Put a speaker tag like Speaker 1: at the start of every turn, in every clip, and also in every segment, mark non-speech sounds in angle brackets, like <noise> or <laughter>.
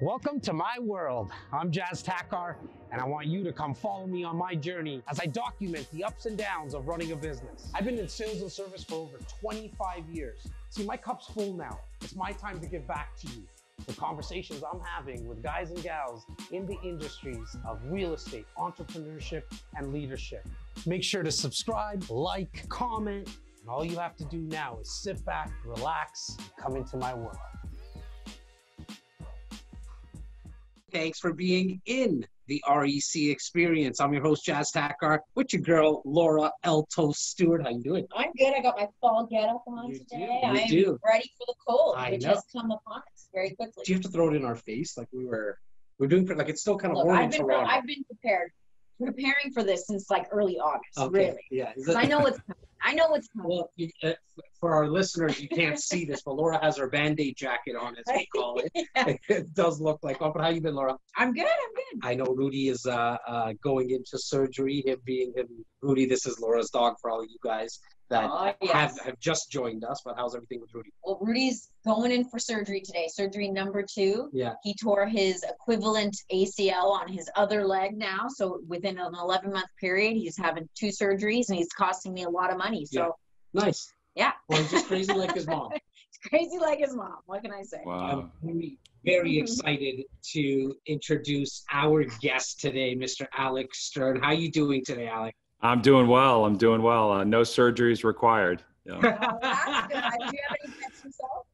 Speaker 1: Welcome to my world. I'm Jas Takhar, and I want you to come follow me on my journey as I document the ups and downs of running a business. I've been in sales and service for over 25 years. See, my cup's full now. It's my time to give back to you. The conversations I'm having with guys and gals in the industries of real estate, entrepreneurship, and leadership. Make sure to subscribe, like, comment, and all you have to do now is sit back, relax, and come into my world.
Speaker 2: Thanks for being in the REC experience. I'm your host, Jas Takhar, with your girl, Laura Elto Stewart. How you doing?
Speaker 3: I'm good. I got my fall get up on
Speaker 2: You
Speaker 3: today.
Speaker 2: do, you
Speaker 3: I'm
Speaker 2: do.
Speaker 3: ready for the cold,
Speaker 2: I
Speaker 3: which
Speaker 2: know.
Speaker 3: has come upon us very quickly.
Speaker 2: Do you have to throw it in our face like we were? We're doing like it's still kind of
Speaker 3: Look,
Speaker 2: warm
Speaker 3: I've been
Speaker 2: Toronto.
Speaker 3: I've been prepared, preparing for this since like early August.
Speaker 2: okay,
Speaker 3: Really,
Speaker 2: yeah. It-
Speaker 3: I know what's coming. I know it's coming.
Speaker 2: Well, uh, for our listeners, you can't see this, but Laura has her band-aid jacket on, as we call it. <laughs>
Speaker 3: Yeah. <laughs>
Speaker 2: It does look like. Oh, but how you been, Laura?
Speaker 3: I'm good. I'm good.
Speaker 2: I know Rudy is uh, uh, going into surgery. Him being him, Rudy. This is Laura's dog for all of you guys that
Speaker 3: Oh, yes.
Speaker 2: have have just joined us. But how's everything with Rudy?
Speaker 3: Well, Rudy's going in for surgery today. Surgery number two.
Speaker 2: Yeah.
Speaker 3: He tore his equivalent ACL on his other leg now. So within an 11 month period, he's having two surgeries, and he's costing me a lot of money. So
Speaker 2: Yeah. Nice.
Speaker 3: Yeah.
Speaker 2: Well, he's just crazy like his mom. <laughs>
Speaker 3: it's crazy like his mom. What can I say? Wow.
Speaker 2: I'm very, very
Speaker 3: Mhm.
Speaker 2: excited to introduce our guest today, Mr. Alex Stern. How you doing today, Alex?
Speaker 4: I'm doing well. I'm doing well. Uh, no surgeries required. Yeah. <laughs>
Speaker 3: Oh, that's good. Do you have any pets yourself?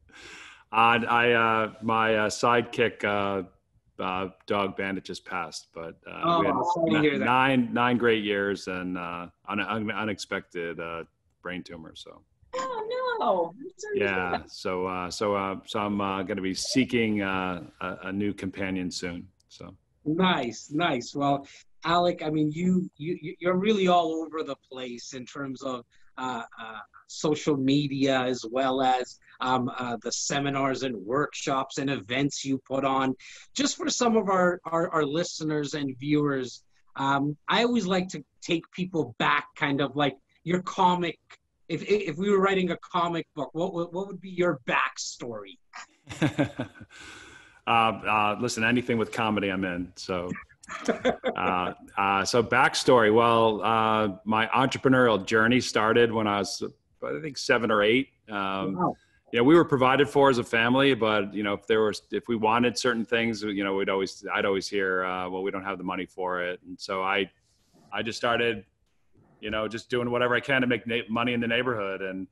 Speaker 4: Uh, I uh, my uh, sidekick uh, uh, dog Bandit just passed, but uh,
Speaker 2: Oh,
Speaker 4: we had
Speaker 2: sorry hear that.
Speaker 4: nine nine great years and uh, un- un- unexpected uh, brain tumor. So
Speaker 3: Oh no. I'm sorry to hear
Speaker 4: yeah, so uh, so uh, so I'm uh, going to be seeking uh, a, a new companion soon. So
Speaker 2: Nice, nice. Well, Alec, I mean, you you you- you're really all over the place in terms of uh, uh, social media as well as um, uh, the seminars and workshops and events you put on. Just for some of our our, our listeners and viewers, um, I always like to take people back, kind of like your comic. If if we were writing a comic book, what would what would be your backstory? <laughs>
Speaker 4: uh, uh, listen, anything with comedy, I'm in. So, <laughs> uh, uh, so backstory. Well, uh, my entrepreneurial journey started when I was, I think, seven or eight. Um,
Speaker 2: Wow.
Speaker 4: you know, we were provided for as a family, but you know, if there was, if we wanted certain things, you know, we'd always, I'd always hear, uh, well, we don't have the money for it, and so I, I just started, you know, just doing whatever I can to make na- money in the neighborhood, and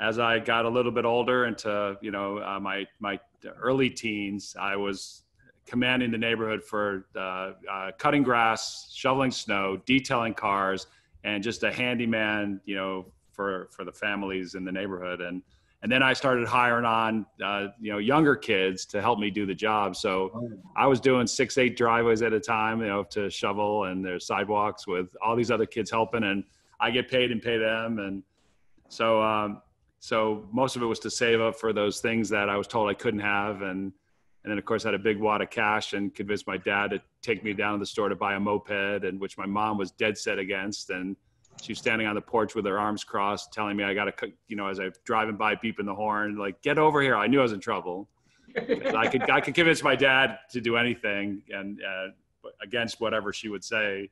Speaker 4: as I got a little bit older into, you know, uh, my my early teens, I was commanding the neighborhood for uh, uh, cutting grass, shoveling snow, detailing cars, and just a handyman, you know, for for the families in the neighborhood. And and then I started hiring on, uh, you know, younger kids to help me do the job. So I was doing six, eight driveways at a time, you know, to shovel and there's sidewalks with all these other kids helping, and I get paid and pay them. And so, um, so most of it was to save up for those things that I was told I couldn't have, and and then of course I had a big wad of cash and convinced my dad to take me down to the store to buy a moped, and which my mom was dead set against, and she was standing on the porch with her arms crossed, telling me I got to, you know, as I driving by, beeping the horn, like get over here. I knew I was in trouble. I could I could convince my dad to do anything and uh, against whatever she would say.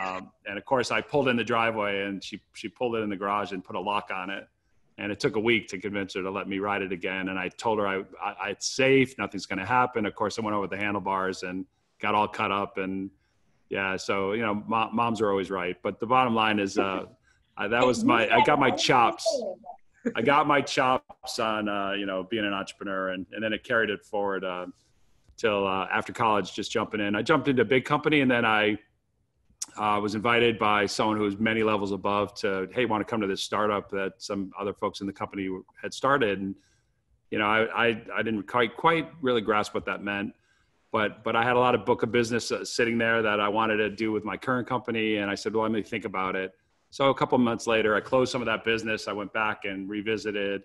Speaker 4: Um, and of course, I pulled in the driveway and she she pulled it in the garage and put a lock on it. And it took a week to convince her to let me ride it again. And I told her I, I it's safe, nothing's going to happen. Of course, I went over the handlebars and got all cut up. And yeah, so you know, mo- moms are always right. But the bottom line is, uh, I, that was my I got my chops. I got my chops on uh, you know being an entrepreneur, and, and then it carried it forward uh, till uh, after college, just jumping in. I jumped into a big company, and then I uh, was invited by someone who was many levels above to hey, want to come to this startup that some other folks in the company had started, and you know I I, I didn't quite quite really grasp what that meant. But, but I had a lot of book of business uh, sitting there that I wanted to do with my current company, and I said, "Well, let me think about it." So a couple of months later, I closed some of that business. I went back and revisited,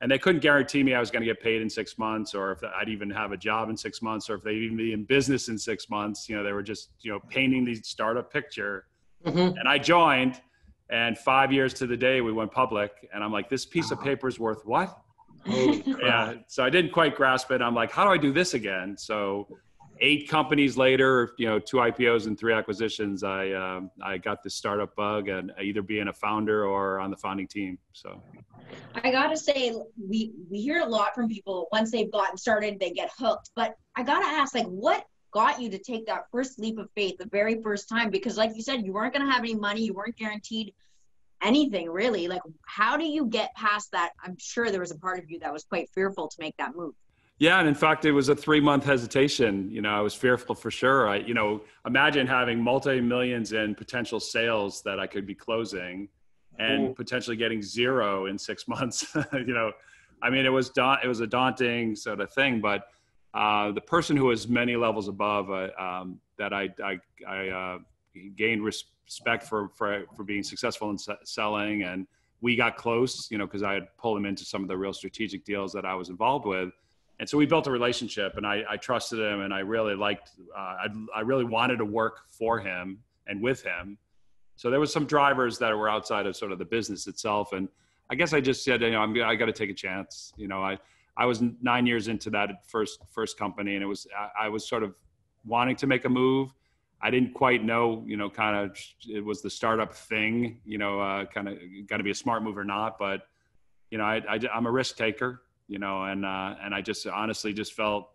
Speaker 4: and they couldn't guarantee me I was going to get paid in six months, or if I'd even have a job in six months, or if they'd even be in business in six months. You know, they were just you know painting the startup picture.
Speaker 2: Mhm.
Speaker 4: And I joined, and five years to the day we went public, and I'm like, this piece of paper is worth what? yeah. So I didn't quite grasp it. I'm like, how do I do this again? So eight companies later, you know, two IPOs and three acquisitions, I um, I got this startup bug and either being a founder or on the founding team. So
Speaker 3: I gotta say, we we hear a lot from people once they've gotten started, they get hooked. But I gotta ask, like, what got you to take that first leap of faith the very first time? Because, like you said, you weren't gonna have any money, you weren't guaranteed anything really. Like, how do you get past that? I'm sure there was a part of you that was quite fearful to make that move.
Speaker 4: Yeah, and in fact, it was a three month hesitation. You know, I was fearful for sure. I, you know, imagine having multi millions in potential sales that I could be closing, and mm. potentially getting zero in six <laughs> months. you know, I mean, it was da- it was a daunting sort of thing. But uh, the person who was many levels above uh, um, that I I, I uh, gained respect for for for being successful in selling, and we got close. You know, because I had pulled him into some of the real strategic deals that I was involved with and so we built a relationship and I, I trusted him and I really liked, uh, I, I really wanted to work for him and with him. So there was some drivers that were outside of sort of the business itself. And I guess I just said, you know, I'm, I got to take a chance. You know, I, I was nine years into that first, first company and it was, I, I was sort of wanting to make a move. I didn't quite know, you know, kind of it was the startup thing, you know, uh, kind of got to be a smart move or not. But, you know, I, I, I'm a risk taker you know, and uh, and I just honestly just felt,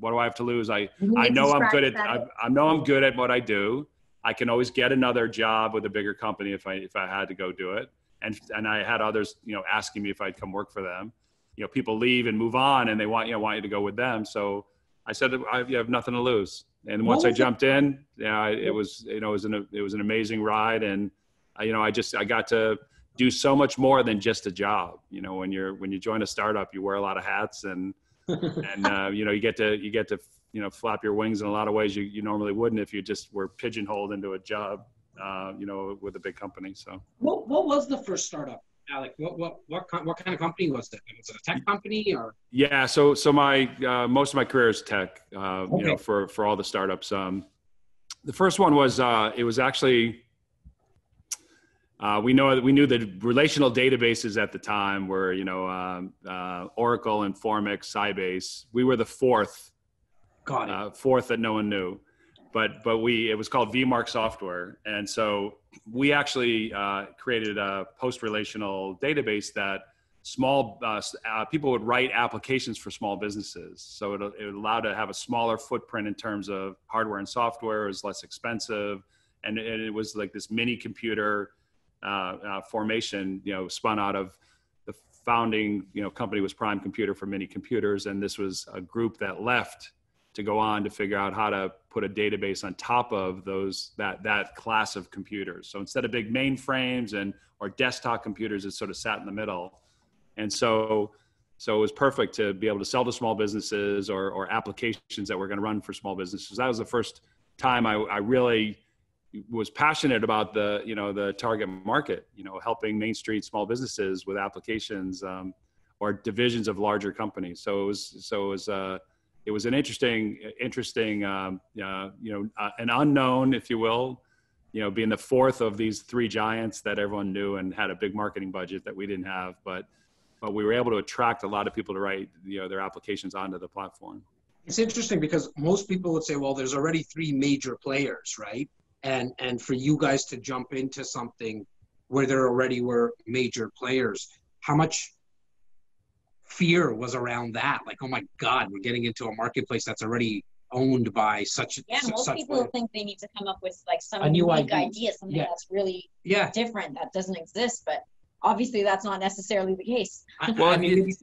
Speaker 4: what do I have to lose? I I know I'm good at I, I, know I'm good at what I do. I can always get another job with a bigger company if I if I had to go do it. And and I had others, you know, asking me if I'd come work for them. You know, people leave and move on, and they want you know want you to go with them. So I said, I have nothing to lose. And once I jumped it? in, yeah, it was you know it was an it was an amazing ride, and you know I just I got to do so much more than just a job. You know, when you're when you join a startup, you wear a lot of hats, and <laughs> and uh, you know you get to you get to you know flap your wings in a lot of ways you, you normally wouldn't if you just were pigeonholed into a job. Uh, you know, with a big company. So,
Speaker 2: what what was the first startup? Alec, what what what what kind of company was it? Was it a tech company or?
Speaker 4: Yeah, so so my uh, most of my career is tech. Uh, okay. You know, for for all the startups. Um, the first one was uh, it was actually uh, we know we knew the relational databases at the time were you know um, uh, Oracle, Informix, Sybase. We were the fourth,
Speaker 2: Got it. Uh,
Speaker 4: fourth that no one knew, but but we it was called VMark Software, and so we actually uh, created a post relational database that small uh, uh, people would write applications for small businesses. So it, it allowed to have a smaller footprint in terms of hardware and software. It was less expensive, and, and it was like this mini computer uh, uh, Uh, uh, formation, you know, spun out of the founding, you know, company was Prime Computer for mini computers, and this was a group that left to go on to figure out how to put a database on top of those that that class of computers. So instead of big mainframes and or desktop computers, it sort of sat in the middle, and so so it was perfect to be able to sell to small businesses or or applications that were going to run for small businesses. That was the first time I, I really was passionate about the you know the target market you know helping main street small businesses with applications um, or divisions of larger companies. So it was so it was uh, it was an interesting interesting um, uh, you know uh, an unknown if you will you know being the fourth of these three giants that everyone knew and had a big marketing budget that we didn't have but but we were able to attract a lot of people to write you know their applications onto the platform.
Speaker 2: It's interesting because most people would say well there's already three major players right and and for you guys to jump into something where there already were major players how much fear was around that like oh my god we're getting into a marketplace that's already owned by such
Speaker 3: yeah
Speaker 2: such,
Speaker 3: most
Speaker 2: such
Speaker 3: people way. think they need to come up with like some a new idea, idea something yeah. that's really
Speaker 2: yeah.
Speaker 3: different that doesn't exist but obviously that's not necessarily the case
Speaker 2: I, well I mean,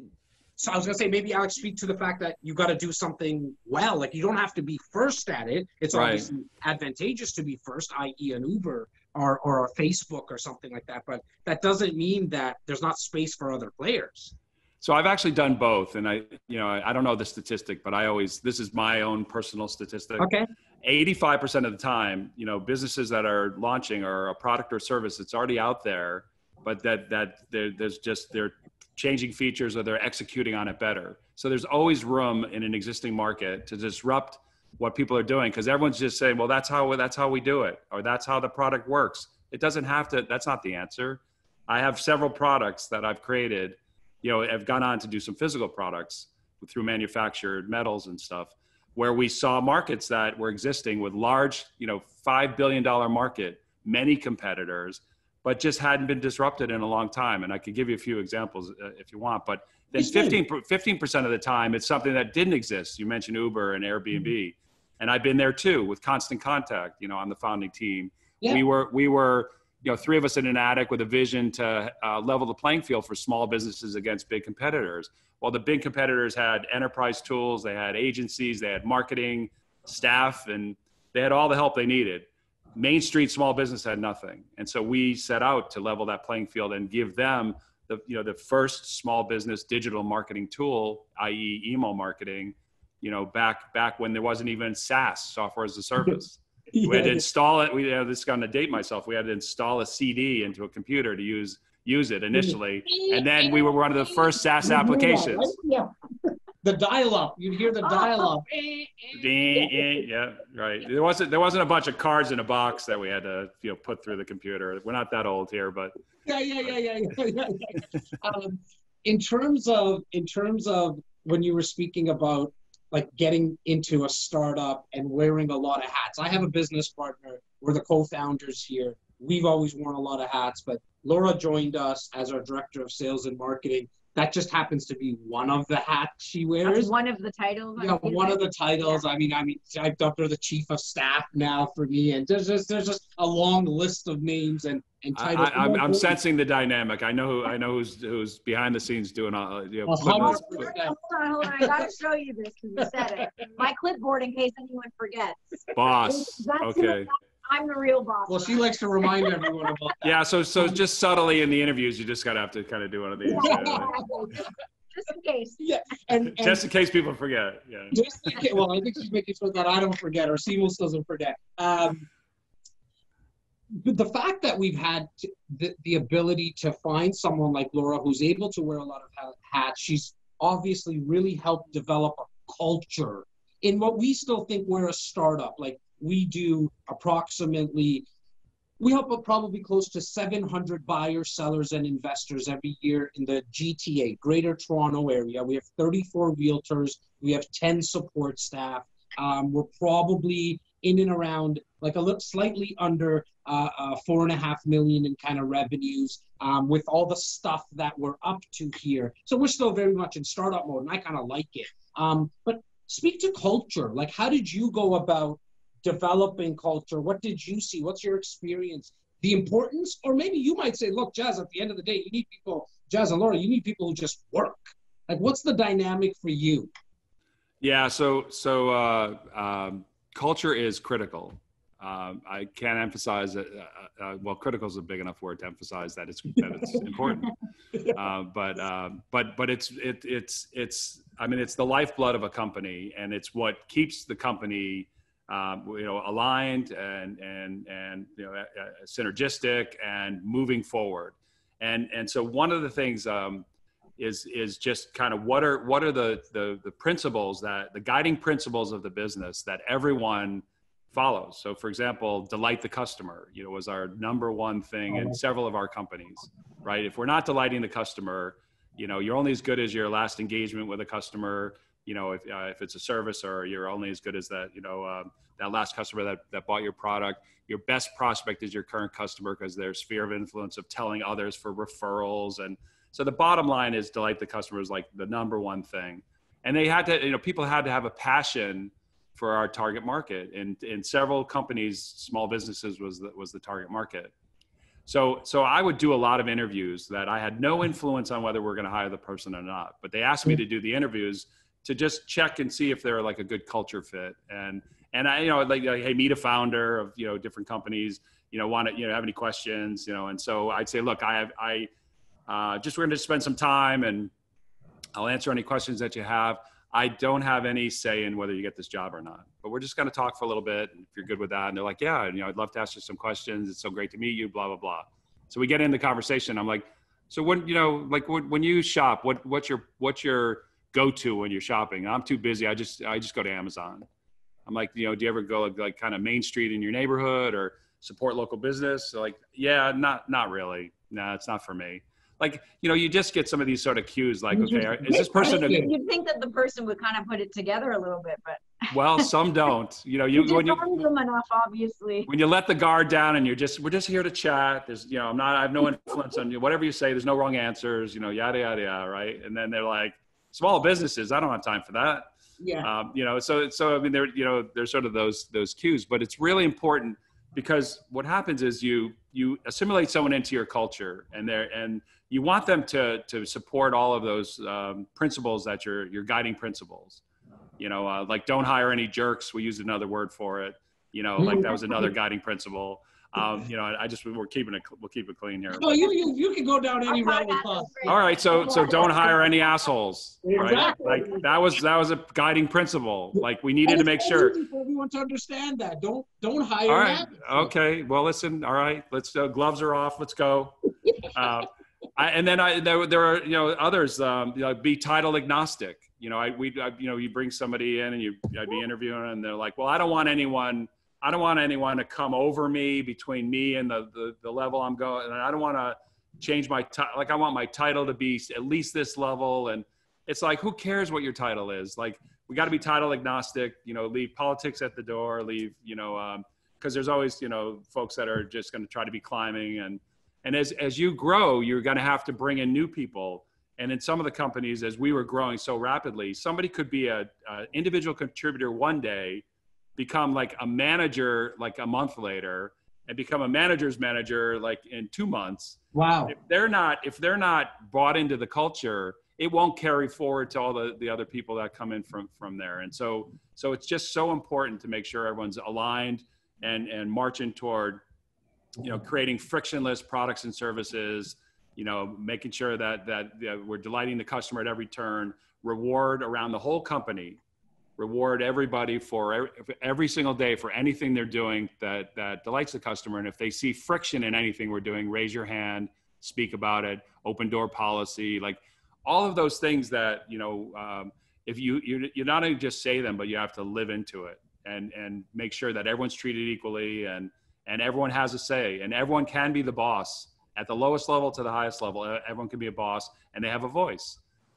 Speaker 2: so I was gonna say maybe Alex speak to the fact that you got to do something well. Like you don't have to be first at it. It's right. obviously advantageous to be first, i.e., an Uber or or a Facebook or something like that. But that doesn't mean that there's not space for other players.
Speaker 4: So I've actually done both, and I, you know, I don't know the statistic, but I always this is my own personal statistic.
Speaker 2: Okay.
Speaker 4: Eighty-five percent of the time, you know, businesses that are launching or a product or service that's already out there, but that that there's just they're changing features or they're executing on it better. So there's always room in an existing market to disrupt what people are doing because everyone's just saying, well, that's how that's how we do it, or that's how the product works. It doesn't have to. That's not the answer. I have several products that I've created you know, I've gone on to do some physical products through manufactured metals and stuff, where we saw markets that were existing with large, you know, five billion dollar market, many competitors, but just hadn't been disrupted in a long time. And I could give you a few examples uh, if you want, but then 15 percent of the time it's something that didn't exist. You mentioned Uber and Airbnb, mm-hmm. and I've been there too with Constant Contact. You know, on the founding team, yeah. we were we were you know, three of us in an attic with a vision to uh, level the playing field for small businesses against big competitors. While the big competitors had enterprise tools, they had agencies, they had marketing, staff, and they had all the help they needed. Main Street small business had nothing, and so we set out to level that playing field and give them the you know the first small business digital marketing tool, i.e., email marketing. You know, back back when there wasn't even SaaS, software as a service. <laughs> yeah. We had to install it. We had this going to date myself. We had to install a CD into a computer to use use it initially, and then we were one of the first SaaS applications.
Speaker 2: Yeah. <laughs> The dial-up, you'd hear the dial-up.
Speaker 4: yeah, right. There wasn't there wasn't a bunch of cards in a box that we had to you know put through the computer. We're not that old here, but
Speaker 2: yeah, yeah, yeah, yeah, yeah. <laughs> yeah, yeah. Um, in terms of in terms of when you were speaking about like getting into a startup and wearing a lot of hats. I have a business partner. We're the co-founders here. We've always worn a lot of hats, but Laura joined us as our director of sales and marketing that just happens to be one of the hats she wears.
Speaker 3: That's one of the titles.
Speaker 2: Yeah, one of the titles. Yeah. I mean, I mean, I've dubbed her the chief of staff now for me, and there's just there's just a long list of names and and titles.
Speaker 4: I, am I'm, I'm sensing the dynamic. I know who I know who's who's behind the scenes doing all. You know, hold
Speaker 3: on, hold on. I got to show you this because you said it. My clipboard, in case anyone forgets.
Speaker 4: Boss. okay.
Speaker 3: I'm the real boss.
Speaker 2: Well, she likes to remind everyone about that.
Speaker 4: Yeah, so so just subtly in the interviews, you just gotta have to kind of do one of these.
Speaker 3: just in case.
Speaker 2: Yeah, and, and
Speaker 4: just in case people forget. Yeah.
Speaker 2: Just in case, well, I think she's making sure that I don't forget or Seamless doesn't forget. Um, the fact that we've had the, the ability to find someone like Laura who's able to wear a lot of hats, she's obviously really helped develop a culture in what we still think we're a startup. Like we do approximately we help probably close to 700 buyers, sellers, and investors every year in the GTA, Greater Toronto Area. We have 34 realtors. We have 10 support staff. Um, we're probably in and around like a little slightly under uh, uh, four and a half million in kind of revenues um, with all the stuff that we're up to here. So we're still very much in startup mode, and I kind of like it. Um, but speak to culture. Like, how did you go about developing culture? What did you see? What's your experience? The importance, or maybe you might say, look, Jas, at the end of the day, you need people, Jas and Laura, you need people who just work. Like, what's the dynamic for you?
Speaker 4: Yeah, so so uh, um, culture is critical. Um, I can't emphasize it. Uh, uh, well, critical is a big enough word to emphasize that it's that it's <laughs> important. Uh, but um, but but it's it, it's it's I mean it's the lifeblood of a company, and it's what keeps the company um, you know, aligned and and and you know, uh, synergistic and moving forward. And and so one of the things um, is is just kind of what are what are the, the the principles that the guiding principles of the business that everyone follows. So, for example, delight the customer. You know, was our number one thing in several of our companies. Right. If we're not delighting the customer, you know, you're only as good as your last engagement with a customer you know if, uh, if it's a service or you're only as good as that you know um, that last customer that, that bought your product your best prospect is your current customer because their sphere of influence of telling others for referrals. And so the bottom line is delight the customers like the number one thing. And they had to you know people had to have a passion for our target market. And in several companies small businesses was the, was the target market. So so i would do a lot of interviews that i had no influence on whether we're going to hire the person or not but they asked me to do the interviews to just check and see if they're like a good culture fit and and I you know like, like hey meet a founder of you know different companies you know want to you know have any questions you know and so I'd say look I have I uh, just we're going to spend some time and I'll answer any questions that you have. I don't have any say in whether you get this job or not, but we're just going to talk for a little bit. And if you're good with that, and they're like, yeah, you know, I'd love to ask you some questions. It's so great to meet you, blah, blah, blah. So we get in the conversation. I'm like, so when, you know, like when, when you shop, what, what's your, what's your, go to when you're shopping. I'm too busy. I just I just go to Amazon. I'm like, you know, do you ever go like, like kind of Main Street in your neighborhood or support local business? Like, yeah, not not really. No, nah, it's not for me. like you know you just get some of these sort of cues like okay
Speaker 2: just
Speaker 4: is this person a,
Speaker 3: You'd think that the person would kind of put it together a little bit, but <laughs>
Speaker 4: well some don't you know
Speaker 3: you
Speaker 4: you when you
Speaker 3: them enough, obviously.
Speaker 4: when you let the guard down and you're just we're just here to chat there's you know i'm not i have no influence on you whatever you say there's no wrong answers you know yada yada yada right and then they're like small businesses i don't have time for that.
Speaker 2: Yeah.
Speaker 4: um, you know so so i mean there you know there's sort of those those cues but it's really important because what happens is you you assimilate someone into your culture and they're and you want them to to support all of those um, principles that your your guiding principles. You know uh, like don't hire any jerks we used another word for it. You know like that was another guiding principle um, you know I, I just we're keeping it we'll keep it clean here
Speaker 2: Oh, you, you, you can go down any route with us.
Speaker 4: all right, so so don't hire any assholes, right?
Speaker 2: Exactly.
Speaker 4: Like that was that was a guiding principle. Like we needed to make sure.
Speaker 2: easy For everyone to understand that. Don't don't hire
Speaker 4: All right,
Speaker 2: that.
Speaker 4: okay. Well, listen. All right, let's uh, gloves are off. Let's go. <laughs> Uh, I, and then I there, there are you know others. Um, you know, be title agnostic. You know, I we I, you know you bring somebody in and you I'd be interviewing and they're like, well, I don't want anyone. I don't want anyone to come over me between me and the the, the level I'm going. And I don't want to change my title. Like I want my title to be at least this level. And it's like, who cares what your title is? Like we got to be title agnostic. You know, leave politics at the door. Leave you know. Um, because there's always you know folks that are just going to try to be climbing and and as as you grow you're going to have to bring in new people and in some of the companies as we were growing so rapidly somebody could be a, a individual contributor one day become like a manager like a month later and become a manager's manager like in two months.
Speaker 2: Wow.
Speaker 4: if they're not if they're not bought into the culture it won't carry forward to all the, the other people that come in from from there. And so so it's just so important to make sure everyone's aligned and and marching toward you know creating frictionless products and services you know making sure that that know, we're delighting the customer at every turn reward around the whole company reward everybody for every, single day for anything they're doing that that delights the customer. And if they see friction in anything we're doing raise your hand speak about it open door policy like all of those things that you know um, if you you you not only just say them but you have to live into it and and make sure that everyone's treated equally and and everyone has a say and everyone can be the boss. At the lowest level to the highest level everyone can be a boss and they have a voice.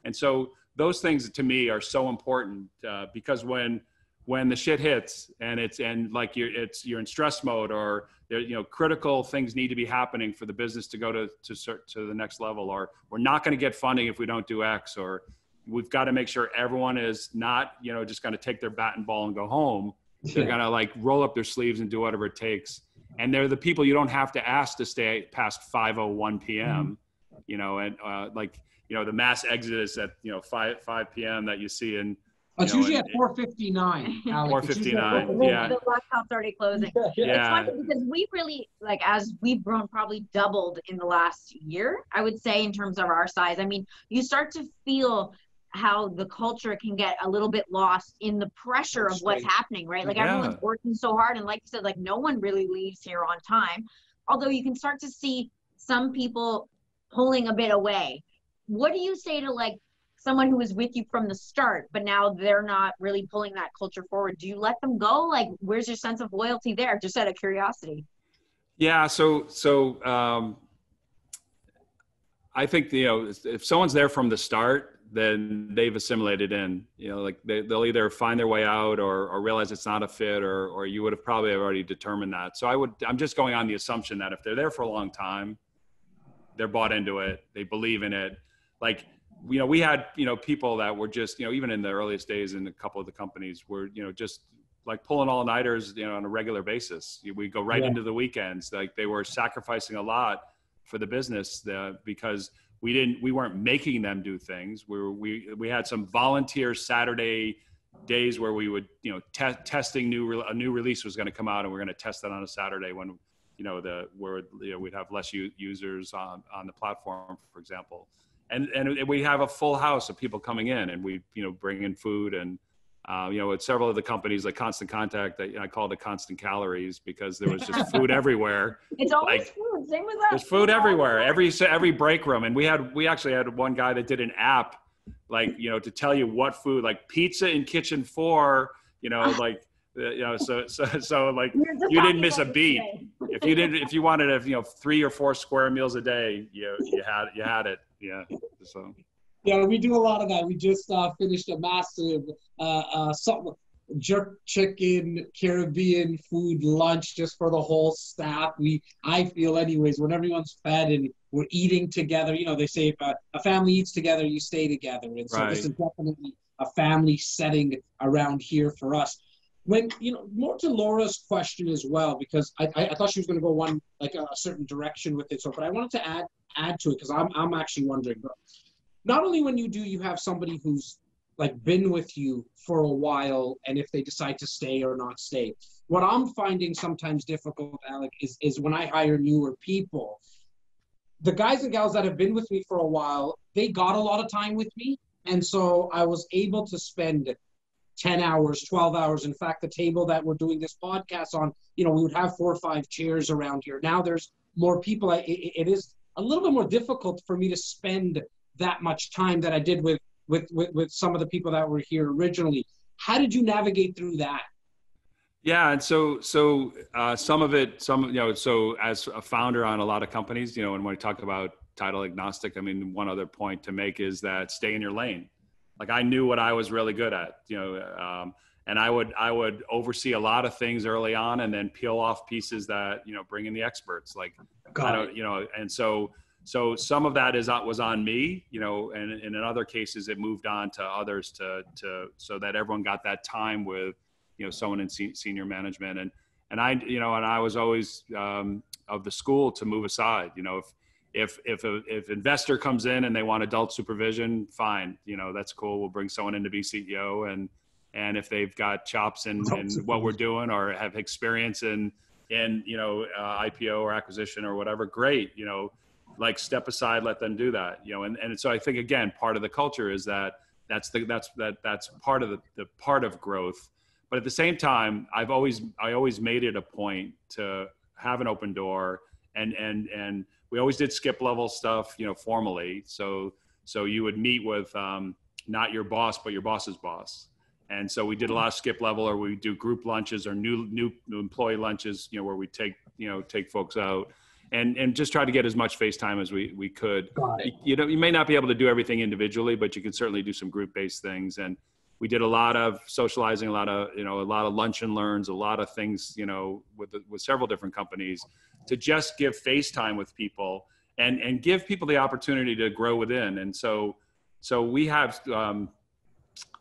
Speaker 4: And so those things to me are so important uh, because when when the shit hits and it's and like you're it's you're in stress mode or there you know critical things need to be happening for the business to go to to to the next level or we're not going to get funding if we don't do x or we've got to make sure everyone is not you know just going to take their bat and ball and go home. They're going to like roll up their sleeves and do whatever it takes. And they're the people you don't have to ask to stay past 501 p.m you know and uh, like you know the mass exodus at you know 5 5 p.m that you see in
Speaker 2: oh,
Speaker 4: It's know,
Speaker 2: usually
Speaker 4: and-
Speaker 2: at 459. <laughs> Alex. It's usually at
Speaker 4: 4:59,
Speaker 3: The-
Speaker 4: yeah.
Speaker 3: The restaurant's already closing. It's
Speaker 4: yeah
Speaker 3: funny because we really like as we've grown probably doubled in the last year, I would say in terms of our size. I mean, you start to feel how the culture can get a little bit lost in the pressure of what's happening, right? Like
Speaker 4: Yeah.
Speaker 3: everyone's working so hard and like you said, like no one really leaves here on time. Although you can start to see some people pulling a bit away. What do you say to like someone who was with you from the start, but now they're not really pulling that culture forward? Do you let them go? Like, where's your sense of loyalty there? Just out of curiosity.
Speaker 4: Yeah. So, so um, I think you know if someone's there from the start, then they've assimilated in. You know, like they, they'll either find their way out or, or realize it's not a fit, or or you would have probably already determined that. So I would. I'm just going on the assumption that if they're there for a long time, they're bought into it. They believe in it. Like you know, we had you know people that were just you know even in the earliest days in a couple of the companies were you know just like pulling all nighters you know on a regular basis. We go right
Speaker 2: Yeah.
Speaker 4: into the weekends. Like they were sacrificing a lot for the business uh, because we didn't we weren't making them do things. We were, we we had some volunteer Saturday days where we would you know te- testing new re- a new release was going to come out and we're going to test that on a Saturday when you know the where you know, we'd have less u- users on on the platform for example and and we have a full house of people coming in and we you know bring in food and uh, you know at several of the companies like constant contact that you know, i called it constant calories because there was just <laughs> food everywhere
Speaker 3: It's always
Speaker 4: Like,
Speaker 3: food. Same with us.
Speaker 4: there's food everywhere every every break room and we had we actually had one guy that did an app like you know to tell you what food like pizza in kitchen four you know <laughs> like Uh, You know, so so so like
Speaker 3: We were just
Speaker 4: you didn't miss a beat. if you didn't, if you wanted to, you know, three or four square meals a day, you you had you had it. Yeah. So
Speaker 2: Yeah, we do a lot of that. We just uh, finished a massive uh, uh, jerk chicken Caribbean food lunch just for the whole staff. We, I feel, anyways, when everyone's fed and we're eating together, you know, they say if a, a family eats together, you stay together, and so this is definitely a family setting around here for us. When you know, more to Laura's question as well, because I, I, I thought she was going to go one like a, a certain direction with it. So, but I wanted to add add to it because I'm I'm actually wondering not only when you do you have somebody who's like been with you for a while and if they decide to stay or not stay. What i'm finding sometimes difficult alec is, is when i hire newer people the guys and gals that have been with me for a while they got a lot of time with me and so i was able to spend 10 hours 12 hours in fact the table that we're doing this podcast on you know we would have four or five chairs around here. Now there's more people. It, it is a little bit more difficult for me to spend that much time that I did with, with with with some of the people that were here originally. How did you navigate through that?
Speaker 4: Yeah, and so so uh, some of it, some you know, so as a founder on a lot of companies, you know, and when we talk about title agnostic, I mean, one other point to make is that stay in your lane. Like I knew what I was really good at, you know, um, and I would I would oversee a lot of things early on, and then peel off pieces that you know bring in the experts, like I don't, you know, and so so some of that is uh, was on me, you know, and, and in other cases it moved on to others to to so that everyone got that time with you know someone in se- senior management. And and I you know and I was always um, of the school to move aside you know if if if a, if investor comes in and they want adult supervision fine you know that's cool. We'll bring someone in to be CEO and and if they've got chops in, in what we're doing or have experience in in you know uh, IPO or acquisition or whatever great you know like step aside let them do that you know and and so I think again part of the culture is that that's the that's that that's part of the, the part of growth. But at the same time i've always i always made it a point to have an open door and and and we always did skip level stuff you know formally. So so you would meet with um, not your boss but your boss's boss and so we did a lot of skip level or we do group lunches or new new, new employee lunches you know where we take you know take folks out and and just try to get as much face time as we we could. You, you know you may not be able to do everything individually but you can certainly do some group based things. And we did a lot of socializing a lot of you know a lot of lunch and learns a lot of things you know with with several different companies to just give face time with people and and give people the opportunity to grow within. And so so we have um,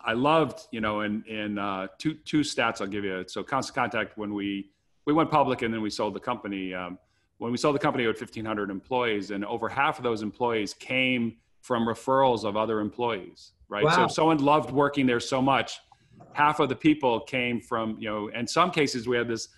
Speaker 4: I loved, you know, in in uh, two two stats I'll give you. So constant contact when we we went public and then we sold the company. Um, when we sold the company, we had 1,500 employees, and over half of those employees came from referrals of other employees. Right. So if someone loved working there so much, half of the people came from you know. In some cases, we had this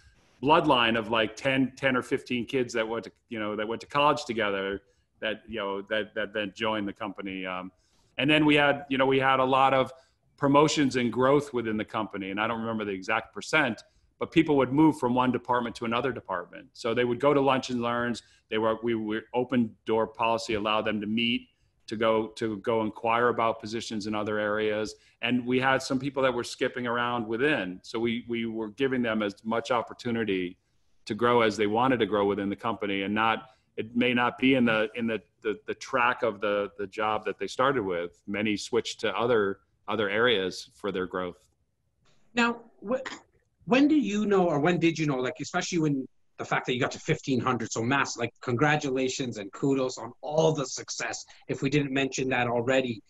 Speaker 4: bloodline of like 10, 10 or 15 kids that went to you know that went to college together that you know that that then joined the company. Um, and then we had you know we had a lot of promotions and growth within the company and i don't remember the exact percent but people would move from one department to another department. So they would go to lunch and learns. They were we were open door policy allowed them to meet to go to go inquire about positions in other areas. And we had some people that were skipping around within. So we we were giving them as much opportunity to grow as they wanted to grow within the company and not it may not be in the in the the, the track of the the job that they started with many switched to other other areas for their growth
Speaker 2: Now, wh- when do you know, or when did you know, like especially when the fact that you got to 1500, so mass, like congratulations and kudos on all the success. If we didn't mention that already,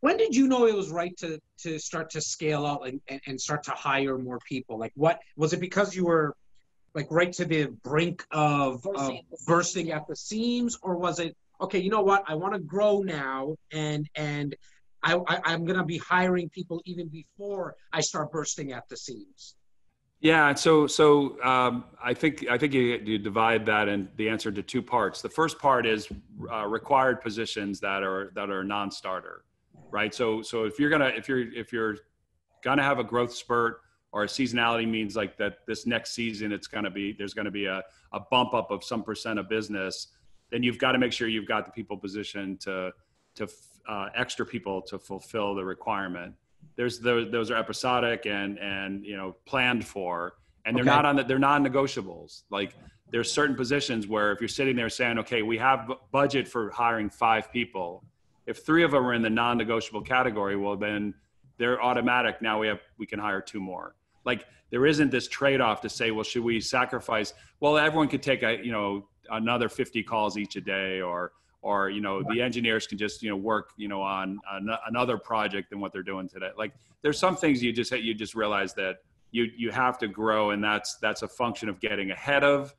Speaker 2: when did you know it was right to to start to scale out and, and, and start to hire more people? Like, what was it because you were like right to the brink of, of
Speaker 3: Bursting at the seams,
Speaker 2: bursting at the seams, or was it okay? You know what? I want to grow now, and and I, I I'm gonna be hiring people even before I start bursting at the seams.
Speaker 4: Yeah, so so um, I think I think you, you divide that and the answer to two parts. The first part is uh, required positions that are that are non-starter, right? So so if you're gonna if you're if you're gonna have a growth spurt or seasonality means like that this next season it's gonna be there's gonna be a, a bump up of some percent of business, then you've got to make sure you've got the people positioned to to uh, extra people to fulfill the requirement. there's those, those are episodic and and you know planned for, and they're
Speaker 2: Okay.
Speaker 4: not on the they're non-negotiables. Like there's certain positions where if you're sitting there saying, okay, we have budget for hiring five people, if three of them are in the non-negotiable category, well then they're automatic. Now we have we can hire two more. Like there isn't this trade-off to say, well, should we sacrifice? Well, everyone could take a you know another 50 calls each a day, or or you know the engineers can just you know work you know on an, another project than what they're doing today. Like there's some things you just you just realize that you you have to grow, and that's that's a function of getting ahead of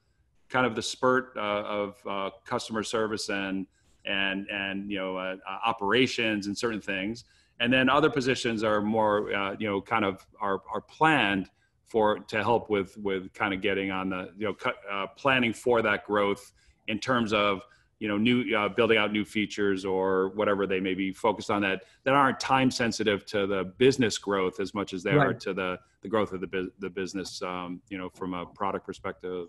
Speaker 4: kind of the spurt uh, of uh, customer service and and and you know uh, uh, operations and certain things and then other positions are more uh, you know kind of are are planned for to help with with kind of getting on the you know cut, uh, planning for that growth in terms of you know new uh, building out new features or whatever they may be focused on that that aren't time sensitive to the business growth as much as they are to the the growth of the bu- the business um, you know from a product perspective.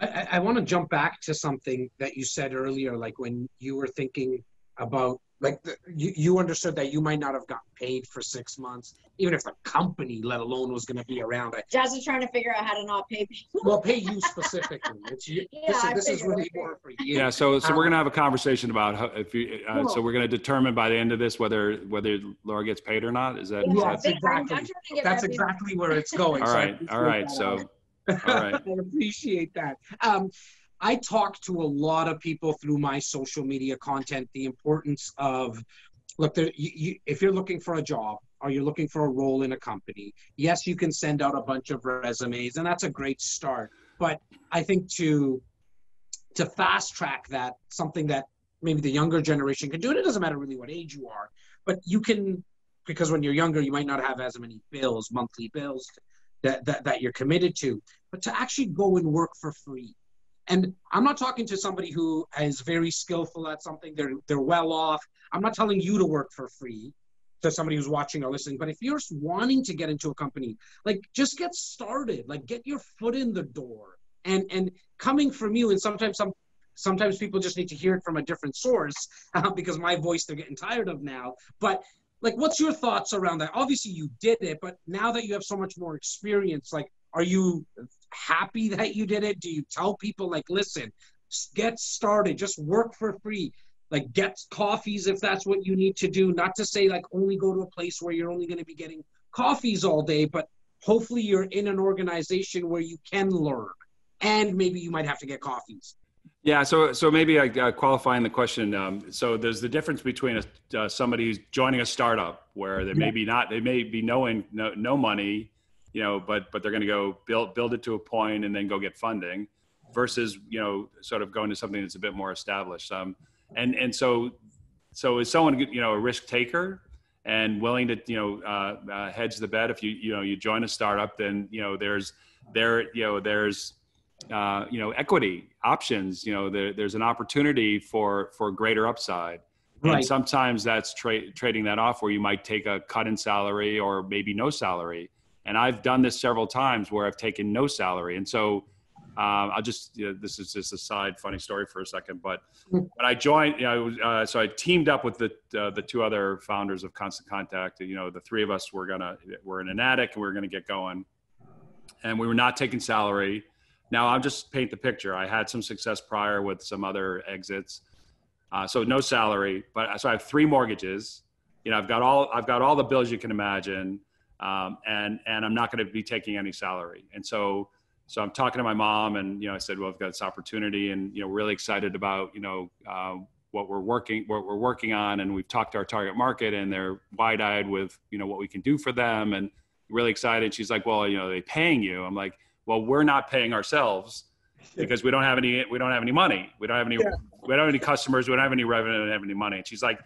Speaker 2: I, I want to jump back to something that you said earlier, like when you were thinking about, like the, you, you understood that you might not have gotten paid for six months, even if the company, let alone, was going to be around. I,
Speaker 3: Jas is trying to figure out how to not pay people.
Speaker 2: well, pay you specifically. It's you, <laughs>
Speaker 3: Yeah,
Speaker 2: this, is,
Speaker 3: I
Speaker 2: this is really
Speaker 3: okay.
Speaker 2: more for you.
Speaker 4: Yeah, so so we're
Speaker 2: Um,
Speaker 4: gonna have a conversation about how, if you. Uh, so we're gonna determine by the end of this whether whether Laura gets paid or not. Is that? is
Speaker 2: Yeah,
Speaker 4: that-
Speaker 2: that's
Speaker 3: I'm- I'm
Speaker 2: exactly-
Speaker 3: trying to get
Speaker 2: That's exactly where it's going.
Speaker 4: all
Speaker 2: so I
Speaker 4: right, all
Speaker 2: appreciate
Speaker 4: right.
Speaker 2: that.
Speaker 4: So, all right.
Speaker 2: I <laughs> appreciate that. Um, I talk to a lot of people through my social media content the importance of look, there, you, you, if you're looking for a job or you're looking for a role in a company, yes, you can send out a bunch of resumes, and that's a great start. But I think to to fast track that, something that maybe the younger generation can do, and it doesn't matter really what age you are, but you can because when you're younger, you might not have as many bills, monthly bills that, that, that you're committed to, but to actually go and work for free. And I'm not talking to somebody who is very skillful at something, they're, they're well off. I'm not telling you to work for free to somebody who's watching or listening, but if you're wanting to get into a company, like just get started, like get your foot in the door. And, and coming from you, and sometimes some, sometimes people just need to hear it from a different source <laughs> uh, because my voice they're getting tired of now. But like what's your thoughts around that obviously you did it but now that you have so much more experience like are you happy that you did it? Do you tell people like listen get started. Just work for free. Like get coffees if that's what you need to do. Not to say like only go to a place where you're only going to be getting coffees all day but hopefully you're in an organization where you can learn. And maybe you might have to get coffees.
Speaker 4: Yeah, so so maybe I uh, qualifying the question. Um, so there's the difference between a, uh, somebody who's joining a startup where they may be not, they may be knowing no, no money, you know, but but they're going to go build build it to a point and then go get funding, versus you know sort of going to something that's a bit more established. Um, and and so so is someone you know a risk taker and willing to you know uh, uh, hedge the bet? If you you know you join a startup then you know there's there you know there's uh, you know equity options you know there, there's an opportunity for for greater upside. And sometimes that's tra- trading that off where you might take a cut in salary or maybe no salary and i've done this several times where i've taken no salary and so um, I'll just, you know, this is just a side funny story for a second, but when I joined, you know, uh, so I teamed up with the, uh, the two other founders of Constant Contact. You know, the three of us were gonna, we're in an attic and we are gonna get going and we were not taking salary. Now I'm just paint the picture. I had some success prior with some other exits. Uh, so no salary, but so I have three mortgages. You know, I've got all I've got all the bills you can imagine, um, and and I'm not going to be taking any salary. And so so I'm talking to my mom, and you know, I said, well, I've got this opportunity, and you know, really excited about you know uh, what we're working what we're working on, and we've talked to our target market, and they're wide eyed with you know what we can do for them, and really excited. She's like, well, you know, they paying you. I'm like, well, we're not paying ourselves because we don't have any we don't have any money. We don't have any
Speaker 2: Yeah.
Speaker 4: we don't have any customers. We don't have any revenue. We don't have any money. And she's like,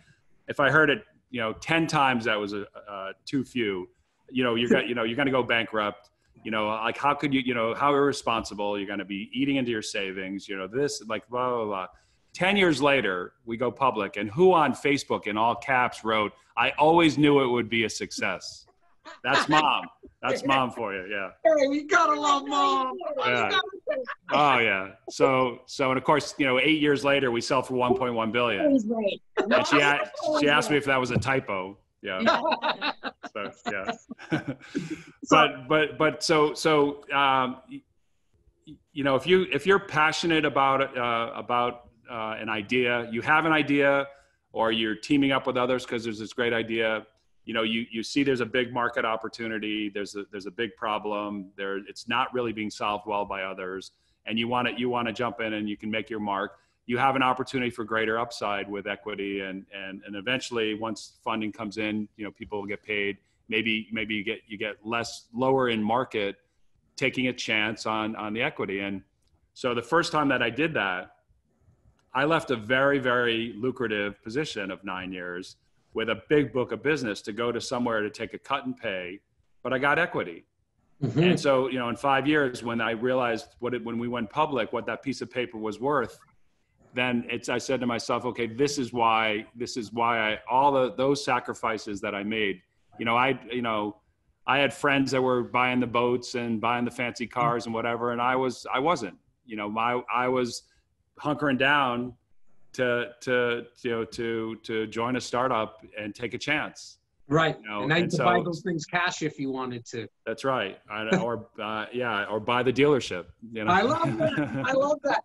Speaker 4: if I heard it, you know, ten times that was a, uh, too few. You know, you're got you know you're going to go bankrupt. You know, like how could you you know how irresponsible you're going to be eating into your savings. You know this like blah blah blah. Ten years later, we go public, and who on Facebook in all caps wrote, "I always knew it would be a success." That's mom. That's mom for you. Yeah.
Speaker 2: hey we gotta love mom
Speaker 4: Yeah. Oh yeah. So so and of course you know eight years later we sell for 1.1 billion.
Speaker 3: Right.
Speaker 4: And she she asked me if that was a typo. Yeah. <laughs> so yeah. <laughs> but but but so so um, you know if you if you're passionate about uh, about uh, an idea, you have an idea, or you're teaming up with others because there's this great idea. You know, you you see there's a big market opportunity. There's a there's a big problem. There, it's not really being solved well by others, and you want to you want to jump in and you can make your mark you have an opportunity for greater upside with equity and and and eventually once funding comes in you know people will get paid. Maybe maybe you get you get less lower in market taking a chance on on the equity. And so the first time that i did that i left a very very lucrative position of nine years with a big book of business to go to somewhere to take a cut and pay but i got equity. Mm-hmm. and so you know in five years when i realized what it when we went public what that piece of paper was worth then it's i said to myself okay this is why this is why i all the those sacrifices that i made you know i you know i had friends that were buying the boats and buying the fancy mm-hmm. cars and whatever and i was i wasn't you know my i was hunkering down to to you know to to join a startup and take a chance
Speaker 2: Right. You know, and now you could so, buy those things cash if you wanted to.
Speaker 4: That's right. or <laughs> uh, yeah, or buy the dealership. You know?
Speaker 2: I love that. I love that.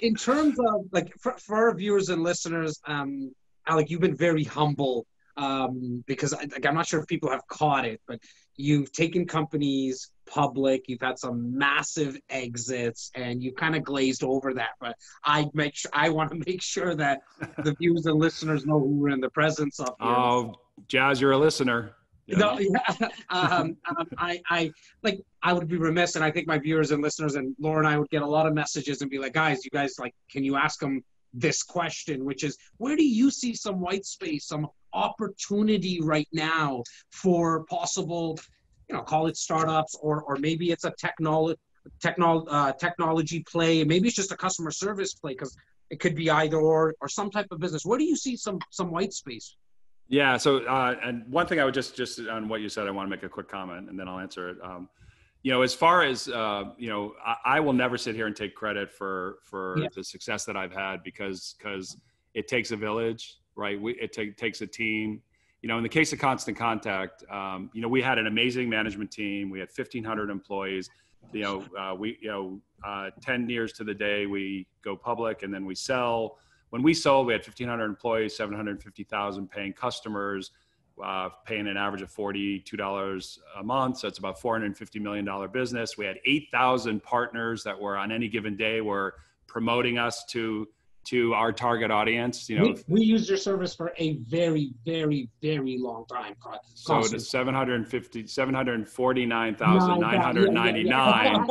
Speaker 2: In terms of like for, for our viewers and listeners, um, Alec, you've been very humble um, because I, like, I'm not sure if people have caught it, but you've taken companies public, you've had some massive exits, and you kind of glazed over that. But I make sure I want to <laughs> make sure that the <laughs> viewers and listeners know who we're in the presence of.
Speaker 4: Here. Oh, Jas, you're a listener.
Speaker 2: No, <laughs> yeah. um, um, I, I like. I would be remiss, and I think my viewers and listeners and Laura and I would get a lot of messages and be like, guys, you guys like, can you ask them this question, which is, where do you see some white space, some opportunity right now for possible, you know, call it startups, or or maybe it's a technology technol uh, technology play, maybe it's just a customer service play because it could be either or or some type of business. Where do you see some some white space?
Speaker 4: Yeah. So, uh, and one thing I would just just on what you said, I want to make a quick comment, and then I'll answer it. Um, you know, as far as uh, you know, I, I, will never sit here and take credit for for yeah. the success that I've had because because it takes a village, right? We, it t- takes a team. You know, in the case of Constant Contact, um, you know, we had an amazing management team. We had 1,500 employees. You know, uh, we you know, uh, 10 years to the day we go public, and then we sell when we sold, we had 1,500 employees, 750,000 paying customers, uh, paying an average of $42 a month. So it's about $450 million business. We had 8,000 partners that were on any given day were promoting us to to our target audience. You know,
Speaker 2: we, we used your service for a very, very, very long time.
Speaker 4: So it is 750, 749,999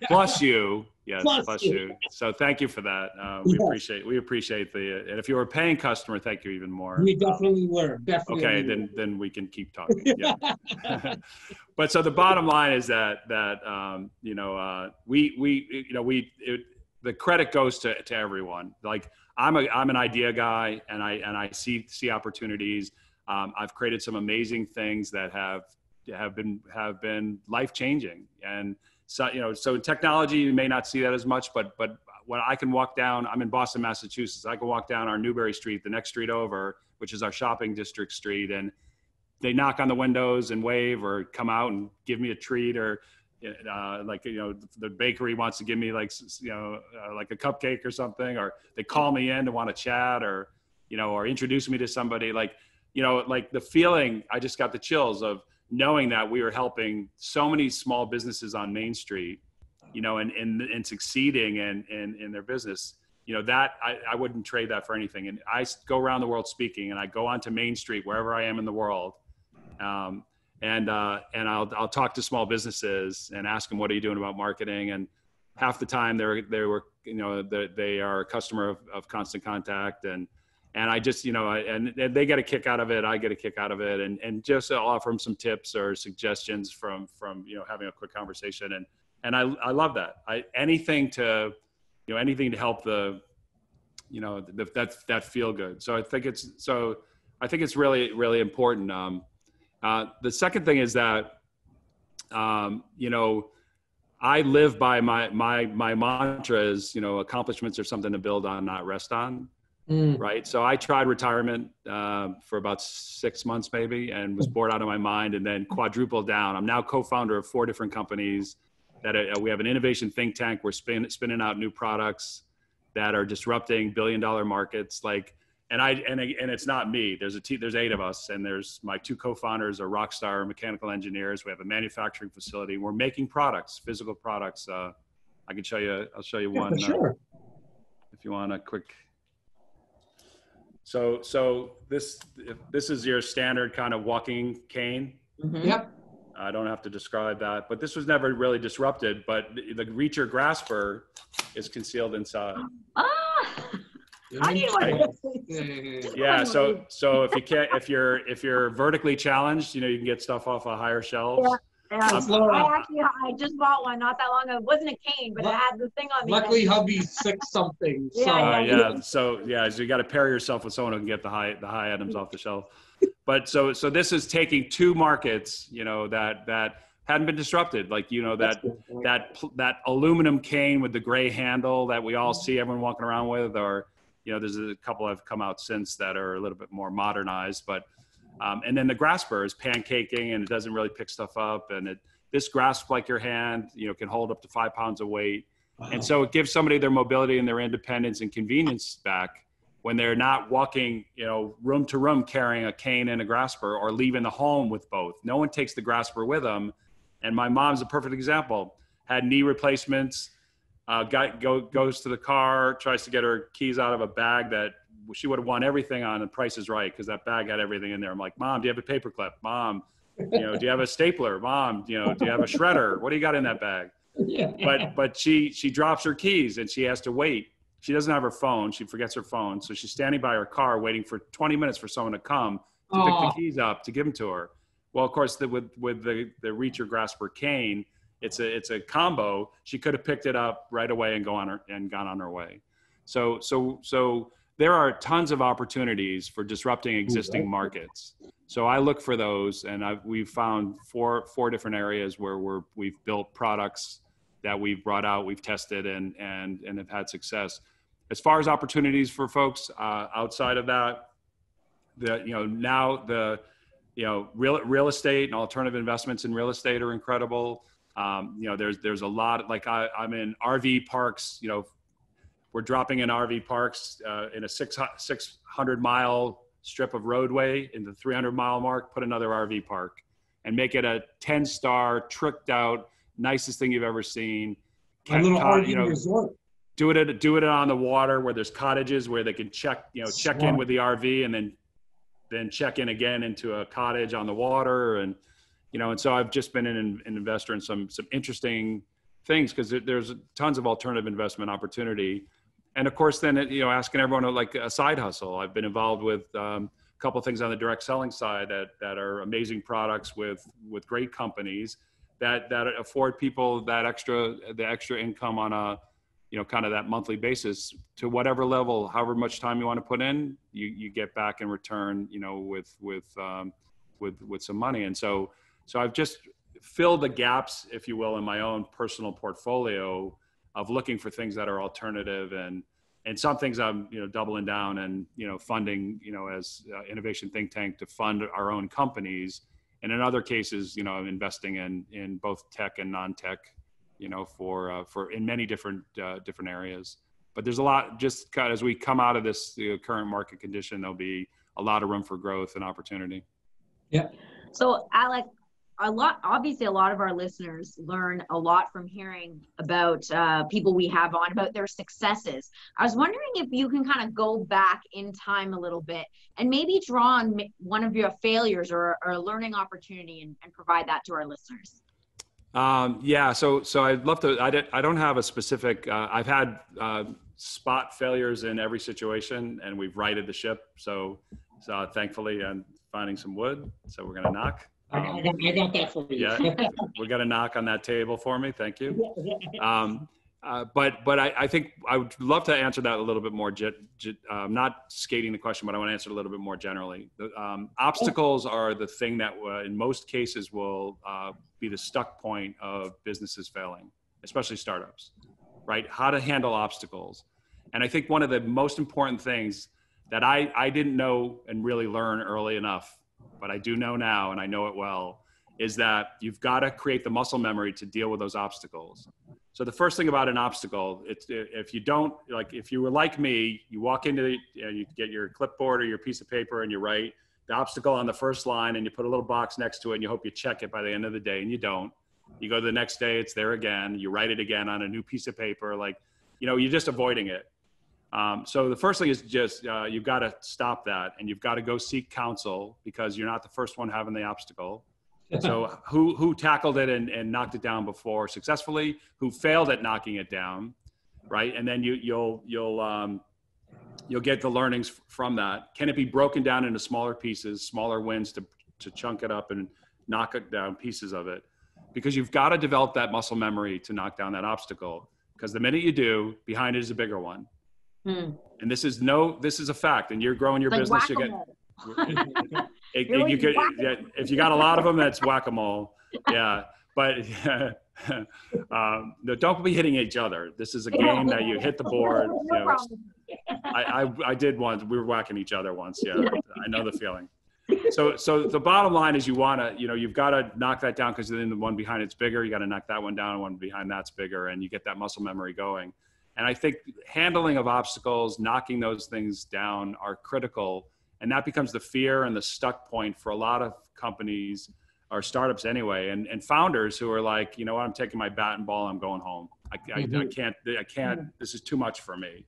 Speaker 4: <laughs> plus you. Yes, plus, plus you. you. So thank you for that. Uh, we appreciate we appreciate the and if you were a paying customer, thank you even more.
Speaker 2: We definitely were. Definitely.
Speaker 4: Okay, then then we can keep talking. Yeah. <laughs> but so the bottom line is that that um, you know uh, we we you know we it, the credit goes to, to everyone. Like I'm a I'm an idea guy, and I and I see see opportunities. Um, I've created some amazing things that have have been have been life changing, and so you know so in technology you may not see that as much, but but when I can walk down, I'm in Boston, Massachusetts. I can walk down our Newbury Street, the next street over, which is our shopping district street, and they knock on the windows and wave or come out and give me a treat or uh, like you know the bakery wants to give me like you know uh, like a cupcake or something or they call me in to want to chat or you know or introduce me to somebody like you know like the feeling i just got the chills of knowing that we were helping so many small businesses on main street you know and and, and succeeding in, in in their business. You know that I, I wouldn't trade that for anything. And i go around the world speaking and i go onto main street wherever i am in the world um, and uh, and I'll I'll talk to small businesses and ask them what are you doing about marketing? And half the time they're they were you know they, they are a customer of, of constant contact. And and I just you know I, and, and they get a kick out of it. I get a kick out of it. And and just offer them some tips or suggestions from from you know having a quick conversation. And and I I love that. I anything to you know anything to help the you know the, that that feel good. So I think it's so I think it's really really important. Um, uh, the second thing is that, um, you know, I live by my my my mantra is, you know, accomplishments are something to build on, not rest on.
Speaker 2: Mm.
Speaker 4: right? So I tried retirement uh, for about six months, maybe, and was bored out of my mind, and then quadrupled down. I'm now co-founder of four different companies. That uh, we have an innovation think tank. We're spin, spinning out new products that are disrupting billion-dollar markets. Like, and I and and it's not me. There's a team. There's eight of us, and there's my two co-founders are rock star mechanical engineers. We have a manufacturing facility. We're making products, physical products. Uh, I can show you. I'll show you
Speaker 2: Yeah,
Speaker 4: one.
Speaker 2: for
Speaker 4: uh,
Speaker 2: sure.
Speaker 4: if you want a quick. So, so this, this is your standard kind of walking cane.
Speaker 3: Mhm.
Speaker 2: Yep.
Speaker 4: I don't have to describe that, but this was never really disrupted, but the the reacher grasper is concealed inside.
Speaker 3: Ah, I need one.
Speaker 2: Yeah, yeah, yeah.
Speaker 4: Yeah, so, so if you can't, if you're, if you're vertically challenged, you know, you can get stuff off of higher shelves.
Speaker 3: Yeah,
Speaker 2: It's
Speaker 3: I actually I just bought one not that long ago. It wasn't a cane, but it had the thing on the
Speaker 2: Luckily,
Speaker 3: end.
Speaker 2: hubby's six something. So.
Speaker 3: Yeah,
Speaker 4: Uh, yeah. So yeah, so you got to pair yourself with someone who can get the high the high items off the shelf. But so so this is taking two markets, you know, that that hadn't been disrupted, like you know that that that aluminum cane with the gray handle that we all see everyone walking around with, or you know, there's a couple have come out since that are a little bit more modernized, but. Um, and then the grasper is pancaking and it doesn't really pick stuff up. And it, this grasp like your hand, you know, can hold up to five pounds of weight. And so it gives somebody their mobility and their independence and convenience back when they're not walking, you know, room to room carrying a cane and a grasper or leaving the home with both. No one takes the grasper with them. And my mom's a perfect example. Had knee replacements, uh, got, go, goes to the car, tries to get her keys out of a bag that she would have won everything on. And Price is Right because that bag had everything in there. I'm like, Mom, do you have a paperclip? Mom, you know, do you have a stapler? Mom, you know, do you have a shredder? What do you got in that bag?
Speaker 2: Yeah.
Speaker 4: but but she she drops her keys and she has to wait. She doesn't have her phone. She forgets her phone, so she's standing by her car waiting for 20 minutes for someone to come to
Speaker 2: Aw.
Speaker 4: pick the keys up to give them to her. Well, of course, the, with with the the reacher grasper cane, it's a it's a combo. She could have picked it up right away and go on her and gone on her way. So so so there are tons of opportunities for disrupting existing markets. So I look for those, and I've, we've found four four different areas where we're we've built products that we've brought out, we've tested, and and and have had success. As far as opportunities for folks uh, outside of that, the you know now the you know real real estate and alternative investments in real estate are incredible. Um, you know there's there's a lot like I, I'm in RV parks. You know we're dropping in RV parks uh, in a six six hundred mile strip of roadway in the 300 mile mark. Put another RV park and make it a 10 star tricked out nicest thing you've ever seen.
Speaker 2: A little RV
Speaker 4: you know,
Speaker 2: resort.
Speaker 4: do it at do it on the water where there's cottages where they can check you know check in with the RV and then then check in again into a cottage on the water and you know and so I've just been an, an investor in some some interesting things because there's tons of alternative investment opportunity. And of course then you know asking everyone to like a side hustle. I've been involved with um, a couple things on the direct selling side that that are amazing products with with great companies that that afford people that extra the extra income on a you know kind of that monthly basis. To whatever level however much time you want to put in you you get back in return you know with with um, with with some money. And so so i've just filled the gaps if you will in my own personal portfolio of looking for things that are alternative and and some things i'm you know doubling down and you know funding you know as uh, innovation think tank to fund our own companies and in other cases you know i'm investing in in both tech and non-tech you know, for uh, for in many different uh, different areas. But there's a lot. Just kind of as we come out of this uh, current market condition, there'll be a lot of room for growth and opportunity.
Speaker 3: yeah So, Alec, a lot obviously a lot of our listeners learn a lot from hearing about uh, people we have on about their successes. I was wondering if you can kind of go back in time a little bit and maybe draw on one of your failures or, or a learning opportunity and, and provide that to our listeners.
Speaker 4: Um, yeah, so so I'd love to. I, did, I don't have a specific. Uh, I've had uh, spot failures in every situation, and we've righted the ship. So, so thankfully, I'm finding some wood. So we're gonna knock.
Speaker 2: I,
Speaker 4: Um,
Speaker 2: I, got, I got that for you.
Speaker 4: yeah, <laughs> we got a knock on that table for me. Thank you. Um, uh, but but I, I think I would love to answer that a little bit more. Ge- ge- um, not skating the question, but I want to answer it a little bit more generally. The, um, obstacles are the thing that uh, in most cases will uh, be the stuck point of businesses failing, especially startups. Right? How to handle obstacles, and I think one of the most important things that I, I didn't know and really learn early enough, but I do know now and I know it well, is that you've got to create the muscle memory to deal with those obstacles. So the first thing about an obstacle, it's if you don't like if you were like me, you walk into the, you, know, you get your clipboard or your piece of paper and you write the obstacle on the first line and you put a little box next to it and you hope you check it by the end of the day and you don't. You go the next day, it's there again. You write it again on a new piece of paper. Like, you know, you're just avoiding it. Um, so the first thing is just uh, you've got to stop that, and you've got to go seek counsel because you're not the first one having the obstacle. so <laughs> who who tackled it and, and knocked it down before successfully? Who failed at knocking it down, right? And then you you'll you'll um, you'll get the learnings from that. Can it be broken down into smaller pieces, smaller wins to to chunk it up and knock it down pieces of it? Because you've got to develop that muscle memory to knock down that obstacle. Because the minute you do, behind it is a bigger one Hmm. And this is no, this is a fact. And you're growing your like business. You get, it, it, you could, yeah, if you got a lot of them, that's whack a mole. <laughs> Yeah. But <laughs> um, no, don't be hitting each other. This is a game that you hit the <laughs> board. You know, I, I, I did once. We were whacking each other once. Yeah, I know the feeling. So, so the bottom line is you want to, you know, you've got to knock that down because then the one behind it's bigger. You got to knock that one down, and one behind that's bigger, and you get that muscle memory going. And I think handling of obstacles, knocking those things down are critical. And that becomes the fear and the stuck point for a lot of companies or startups anyway. And, and founders who are like, you know what, I'm taking my bat and ball, I'm going home. I, mm-hmm. I, I can't, I can't, this is too much for me.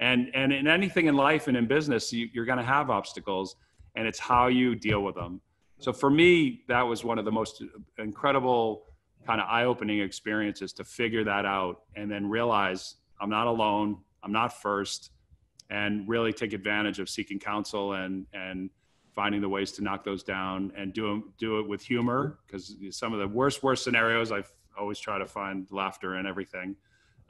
Speaker 4: And, and in anything in life and in business, you, you're going to have obstacles and it's how you deal with them. So for me, that was one of the most incredible kind of eye-opening experiences to figure that out and then realize I'm not alone. I'm not first, and really take advantage of seeking counsel and and finding the ways to knock those down and do do it with humor because some of the worst worst scenarios I've always try to find laughter and everything.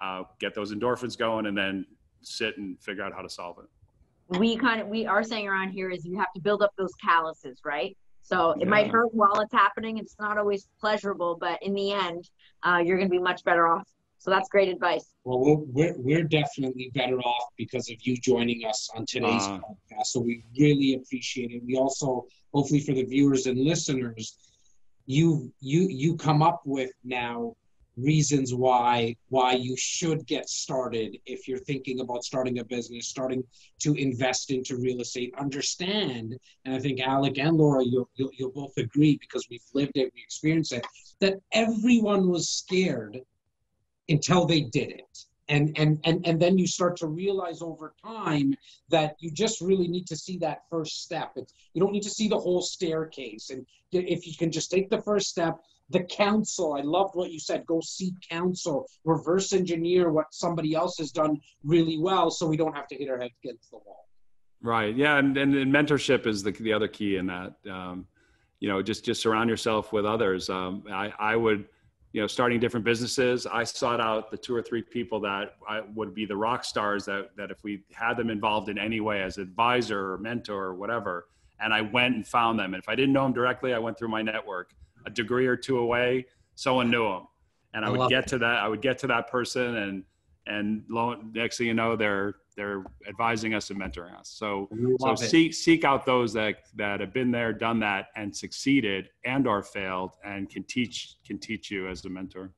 Speaker 4: Uh, get those endorphins going and then sit and figure out how to solve it.
Speaker 3: We kind of we are saying around here is you have to build up those calluses, right? So it yeah. might hurt while it's happening. It's not always pleasurable, but in the end, uh, you're going to be much better off so that's great advice.
Speaker 2: Well, we're, we're, we're definitely better off because of you joining us on today's uh, podcast. So we really appreciate it. We also, hopefully, for the viewers and listeners, you you you come up with now reasons why why you should get started if you're thinking about starting a business starting to invest into real estate understand and i think alec and laura you'll, you'll, you'll both agree because we've lived it we experienced it that everyone was scared until they did it. And and and and then you start to realize over time that you just really need to see that first step. It's, you don't need to see the whole staircase. And if you can just take the first step the counsel i loved what you said go seek counsel reverse engineer what somebody else has done really well so we don't have to hit our head against the wall.
Speaker 4: Right. Yeah and, and, and mentorship is the, the other key in that. Um, you know just just surround yourself with others. Um, I, I would you know starting different businesses. I sought out the two or three people that I, would be the rock stars that that if we had them involved in any way as advisor or mentor or whatever and i went and found them. And if i didn't know them directly i went through my network. A degree or two away someone knew them and i, I would get it. to that i would get to that person and and lo, next thing you know they're they're advising us and mentoring us. So so seek seek out those that that have been there, done that, and succeeded and or failed, and can teach can teach you as a mentor.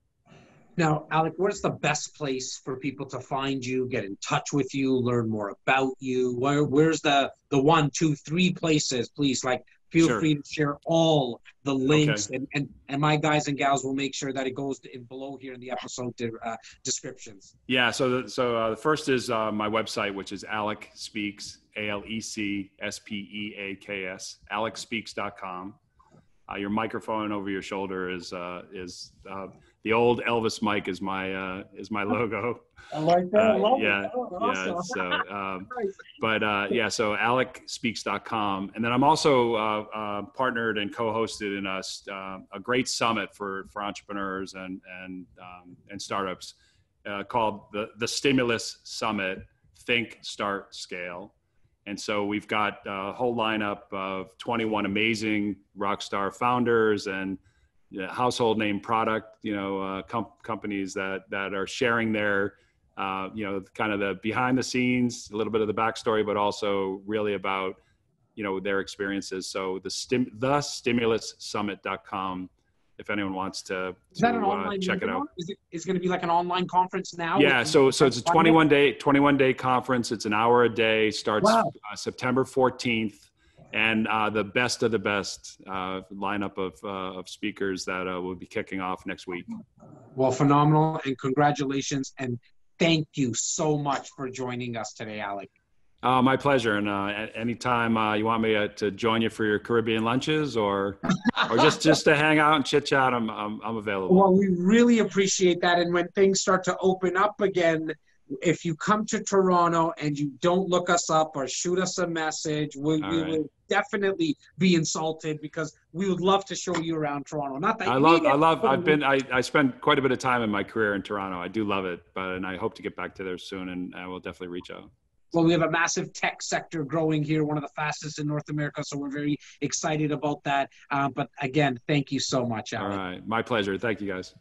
Speaker 2: Now, Alec, where's the best place for people to find you, get in touch with you, learn more about you? Where where's the the one, two, three places, please? Like feel sure. free to share all the links okay. and, and and my guys and gals will make sure that it goes in below here in the episode uh, descriptions
Speaker 4: yeah so the, so uh, the first is uh, my website which is alec speaks a-l-e-c-s-p-e-a-k-s alecspeaks.com uh, your microphone over your shoulder is uh, is uh, the old Elvis mic is my uh, is my logo.
Speaker 2: I like that. I
Speaker 4: uh, yeah, yeah. So, <laughs> um, but uh, yeah, so AlecSpeaks.com, and then I'm also uh, uh, partnered and co-hosted in a uh, a great summit for for entrepreneurs and and um, and startups called the the Stimulus Summit. Think, Start, Scale. And so we've got a whole lineup of 21 amazing rockstar founders and household name product, you know, uh, com- companies that that are sharing their uh, you know, kind of the behind the scenes, a little bit of the backstory, but also really about, you know, their experiences. So the stim, the stimulussummit.com, if anyone wants to,
Speaker 2: Is that
Speaker 4: to,
Speaker 2: an
Speaker 4: uh,
Speaker 2: online
Speaker 4: check it out.
Speaker 2: Is it is going to be like an online conference now?
Speaker 4: Yeah, so so it's a 21 day 21 day conference. It's an hour a day. Starts
Speaker 2: Wow.
Speaker 4: uh, September 14th, and uh, the best of the best uh, lineup of uh, of speakers that uh, will be kicking off next week.
Speaker 2: Well, phenomenal, and congratulations, and thank you so much for joining us today, Alec.
Speaker 4: Uh, my pleasure. And uh, anytime uh, you want me uh, to join you for your Caribbean lunches or or just <laughs> just to hang out and chit chat, I'm, I'm I'm available.
Speaker 2: Well, we really appreciate that. And when things start to open up again, if you come to Toronto and you don't look us up or shoot us a message, we, we
Speaker 4: right.
Speaker 2: will definitely be insulted because we would love to show you around Toronto. Not that
Speaker 4: I love I love I've been I, I spent quite a bit of time in my career in Toronto. I do love it, but and I hope to get back to there soon, and I will definitely reach out.
Speaker 2: Well, we have a massive tech sector growing here, one of the fastest in North America. So we're very excited about that. Uh, but again, thank you so much,
Speaker 4: All
Speaker 2: Alec.
Speaker 4: right, my pleasure. Thank you guys.